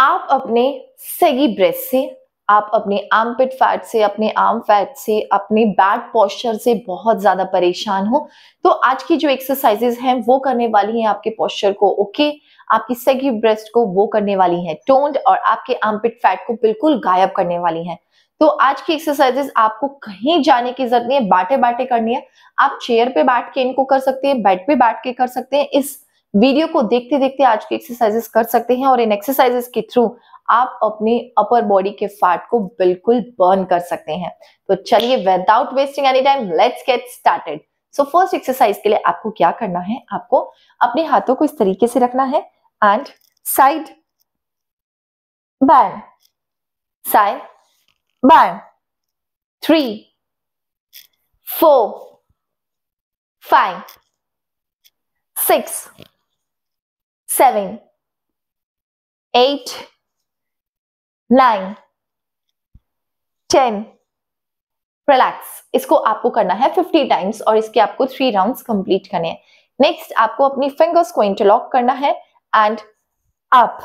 आप अपने सही ब्रेस्ट से, आप अपने आर्म पिट फैट से, अपने आर्म फैट से, अपने बैक पोस्चर से बहुत ज़्यादा परेशान हो तो आज की जो एक्सरसाइजेस हैं, वो करने वाली हैं आपके पॉस्चर को ओके आपकी सगी ब्रेस्ट को वो करने वाली हैं टोन्ड और आपके आर्म पिट फैट को बिल्कुल गायब करने वाली हैं। तो आज की एक्सरसाइजेस आपको कहीं जाने की ज़रूरत नहीं है बाटे बाटे करनी है। आप चेयर पे बैठ के इनको कर सकते हैं बेड पे बैठ के कर सकते हैं, इस वीडियो को देखते देखते आज की एक्सरसाइजेस कर सकते हैं और इन एक्सरसाइजेस के थ्रू आप अपने अपर बॉडी के फैट को बिल्कुल बर्न कर सकते हैं। तो चलिए without wasting any time let's get started so first exercise के लिए आपको क्या करना है? आपको अपने हाथों को इस तरीके से रखना है and side band side band three four five six seven, eight, nine ten relax इसको आपको करना है 50 टाइम्स और इसके आपको थ्री राउंड्स कंप्लीट करने हैं। नेक्स्ट आपको अपनी फिंगर्स को इंटरलॉक करना है एंड अप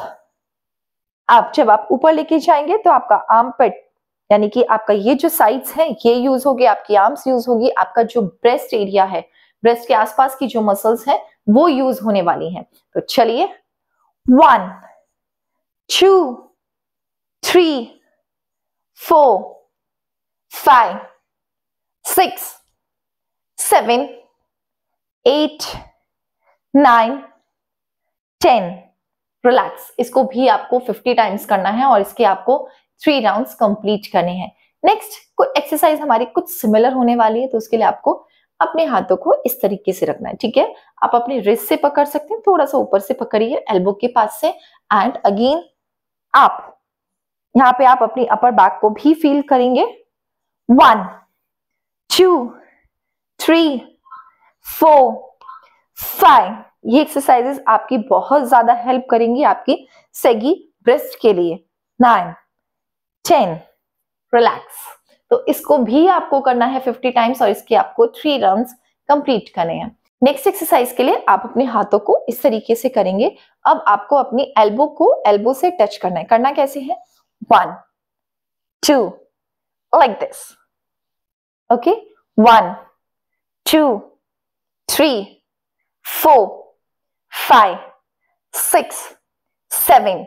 आप जब आप ऊपर लेके जाएँगे तो आपका आर्म पेट यानी कि आपका ये जो साइड्स है ये यूज़ होगी आपकी आर्म्स यूज़ होगी आपका जो ब्रेस्ट एरिया है ब्रेस्ट के आसपास की जो मसल्स है वो यूज़ होने वाली हैं। तो चलिए one two three four five six seven eight nine ten relax इसको भी आपको 50 टाइम्स करना है और इसके आपको थ्री राउंड्स कंप्लीट करने हैं। नेक्स्ट कोई एक्सरसाइज हमारी कुछ सिमिलर होने वाली है तो उसके लिए आपको अपने हाथों को इस तरीके से रखना है, ठीक है? आप अपने रिस्ट से पकड़ सकते हैं, थोड़ा सा ऊपर से पकड़िए एल्बो के पास से एंड अगेन आप यहाँ पे आप अपनी अपर बैक को भी फील करेंगे। One two three four five ये एक्सरसाइजेस आपकी बहुत ज़्यादा हेल्प करेंगी आपकी सेगी ब्रेस्ट के लिए। नाइन टेन रिलैक्स तो इसको भी आपको करना है 50 टाइम्स और इसके आपको थ्री रन कंप्लीट करने हैं। नेक्स्ट एक्सरसाइज के लिए आप अपने हाथों को इस तरीके से करेंगे। अब आपको अपनी एल्बो को एल्बो से टच करना है। करना कैसे है? One two like this okay one two three four five six seven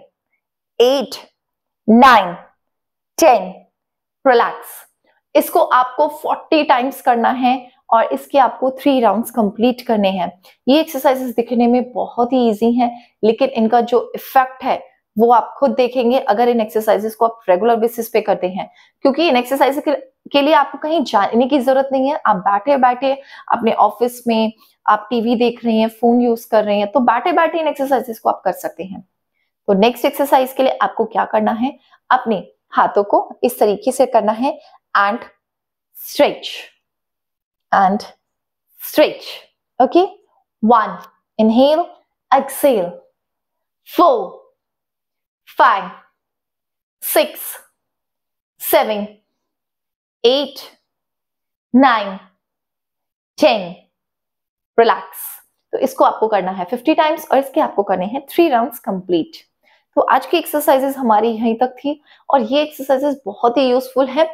eight nine ten relax इसको आपको 40 टाइम्स करना है और इसके आपको थ्री राउंड्स कंप्लीट करने हैं। ये एक्सरसाइजेस दिखने में बहुत ही इजी हैं लेकिन इनका जो इफ़ेक्ट है वो आप खुद देखेंगे अगर इन एक्सरसाइजेस को आप रेगुलर बेसिस पे करते हैं। क्योंकि इन एक्सरसाइज के, लिए आपको कहीं जाने की ज़रूरत नहीं है। आप बैठे बैठे अपने ऑफ़िस में आप टीवी देख रहे हैं फ़ोन यूज़ कर रहे हैं तो बैठे बैठे इन एक्सरसाइजेस को आप कर सकते हैं। तो नेक्स्ट एक्सरसाइज के लिए आपको क्या करना है? अपने हाथों को इस तरीके से करना है। And stretch. And stretch. Okay, one, inhale, exhale, four, five, six, seven, eight, nine, ten. Relax तो इसको आपको करना है 50 टाइम्स और इसके आपको करने हैं थ्री राउंड कंप्लीट तो आज की एक्सरसाइजेस हमारी यहीं तक थी और ये एक्सरसाइजेस बहुत ही यूजफुल है।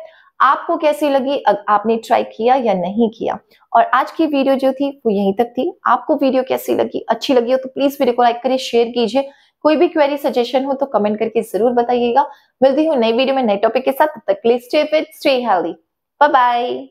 आपको कैसी लगी? आपने ट्राई किया या नहीं किया? और आज की वीडियो जो थी, वो यहीं तक थी। आपको वीडियो कैसी लगी? अच्छी लगी हो तो प्लीज़ वीडियो को लाइक करिए शेयर कीजिए। कोई भी क्वेरी सजेशन हो तो कमेंट करके ज़रूर बताइएगा। मिलती हूँ नई वीडियो में नए टॉपिक के साथ। तब तक stay fit stay healthy bye bye